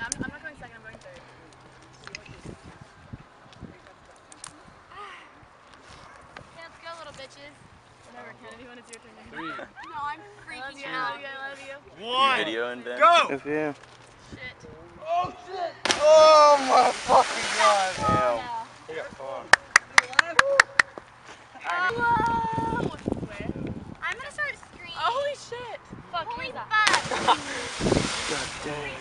I'm, I'm not going second, I'm going third. Okay, let's go, little bitches. Whatever, Kennedy, when it's your turn. Three. No, I'm freaking I out. love you, I love you. One. Video and Ben. Go. Oh, if you. Shit. Oh my fucking god. No. He got far. Whoa! Where? I'm gonna start screaming. Holy shit! Fuck, Holy who's that? fuck. God dang.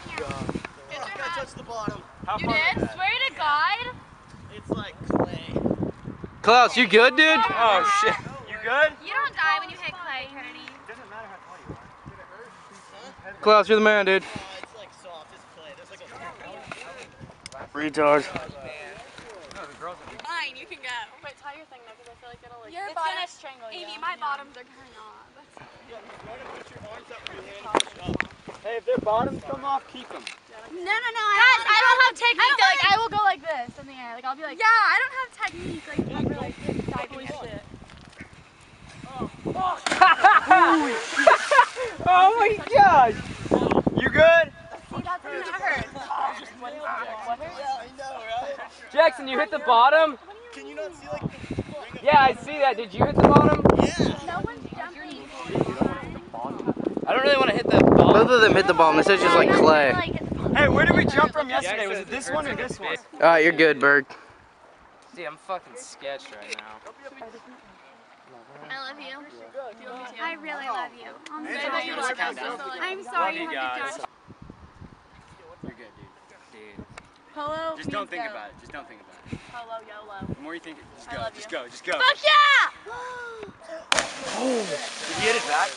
Get your I hat. touched the bottom. How You did? Swear to God? It's like clay. Klaus, you good, dude? Oh shit. You good? You don't die when you hit clay, Trinity. Doesn't matter how tall you are. Klaus, you're the man, dude. Uh, it's like soft. It's clay. There's like a. Retard. No, the girls are Fine, you can go. Wait, tie your thing though, because I feel like it'll like. Your it's bottom- gonna strangle you. Amy, my bottoms are kind of. Hey, if their bottoms come off, keep them. No, no, no. I Guys, don't, I don't have technique. I don't like, I will go like this in the air. Like, I'll be like. Yeah, I don't have technique. Like, Never like diving Holy in. shit. Oh my god. You good? see, that's gonna hurt. What is what hurts? Yeah, I know, right? Jackson, you hit the bottom? Can you not see like the ring Yeah, I see that. Did you hit the bottom? Yeah. No one's jumping. I don't really want to hit the ball. Both of them hit the ball, and this is just like clay. Hey, where did we jump from yesterday? Was it this one or this one? Alright, you're good, Berg. Dude, I'm fucking sketched right now. I love you. I I really love you. I'm sorry. you love Calm us. down. so, like, I'm sorry you you had guys. to jump. You're good, dude. Dude. Polo. Just don't think go. about it. Just don't think about it. Polo, YOLO. The more you think, just go. Just go. Just go. Fuck yeah! Did you hit it back?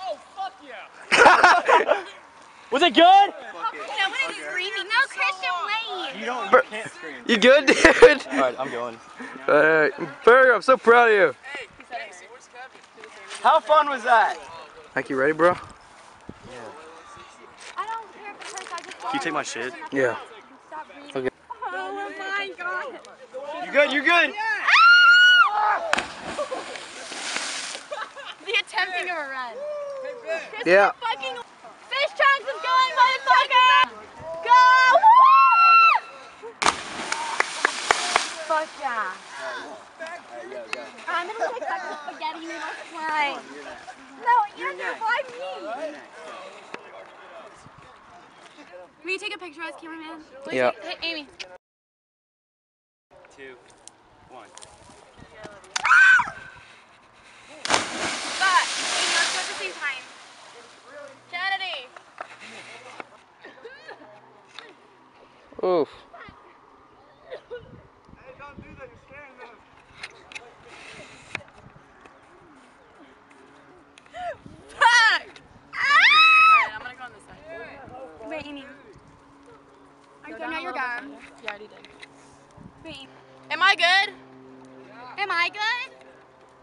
Oh, fuck yeah. Was it good? No one is screaming. No, Christian, wait. You don't. You can't scream. You good, dude? Alright, I'm going. Alright. Berg, I'm so proud of you. He said it. How fun was that? Mike, you ready, bro? Yeah. I don't care if it hurts. I just Can you take my shit? Yeah. Stop breathing. Okay. Oh my god. You good? You good? The attempting of a run. Yeah. Fucking fish chunks is going, motherfucker! Go! Fuck yeah. I'm gonna take back the spaghetti noodle slime. No, you're me. Will you take a picture of us, cameraman? Please? Yeah. Hey, Amy. Two, one. But, Amy, let's go at the same time. Kennedy. Oof. Fuck! Alright, I'm gonna go on this side. Wait, Amy. Are you Go done? down No, a you're little done. bit further. You already did. Wait. Am I good? Am I good?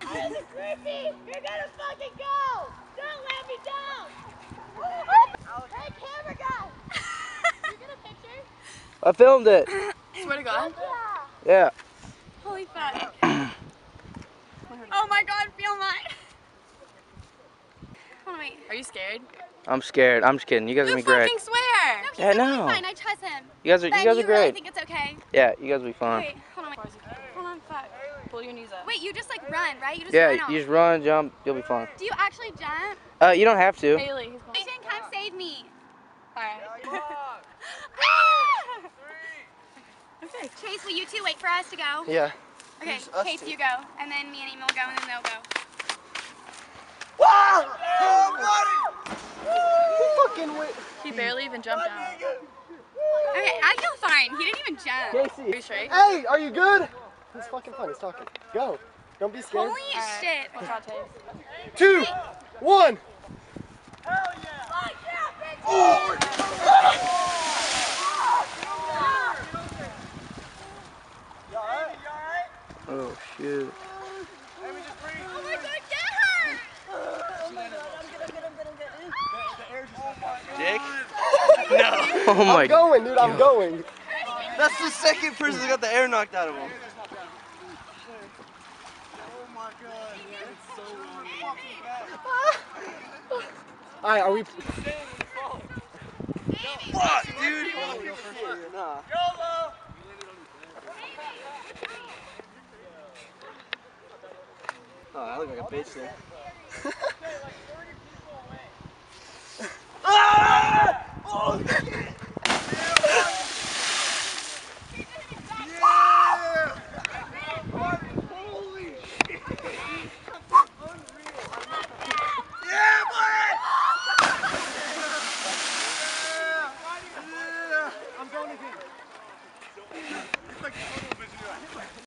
Chrissy, you're gonna fucking go! Don't let me down! Hey, camera guy! you get a picture? I filmed it. Swear to God. Yeah. Yeah. Holy fuck. oh my god, feel mine. Hold on, wait. Are you scared? I'm scared. I'm just kidding. You guys are You gonna be great. fucking swear! No, he's Yeah, totally no. fine. I trust him. You guys are. Ben, You guys are you really think it's okay? Yeah. You guys will be fine. Wait, hold on, wait. Hold on, fuck. Pull your knees up. Wait, you just like run, right? You just Yeah. run. You just run, jump. You'll be fine. Do you actually jump? Uh, you don't have to. Haley, he's going. Jason, come save me. Alright. okay. Chase, will you two wait for us to go? Yeah. Okay, Chase, two? you go, and then me and Amy will go, and then they'll go. Wow! He barely even jumped out. Okay, I feel fine. He didn't even jump. Casey. Are you straight? Hey, are you good? He's fucking fun. He's talking. Go. Don't be scared. Holy shit. Watch out, Chase. Two, one. Oh shit. Oh my god, get her! Dick? No. Oh my. God. I'm going, dude. I'm going. That's the second person that got the air knocked out of him. Ah. All right, are we? Fuck! Nah. Oh, I look like a bitch there.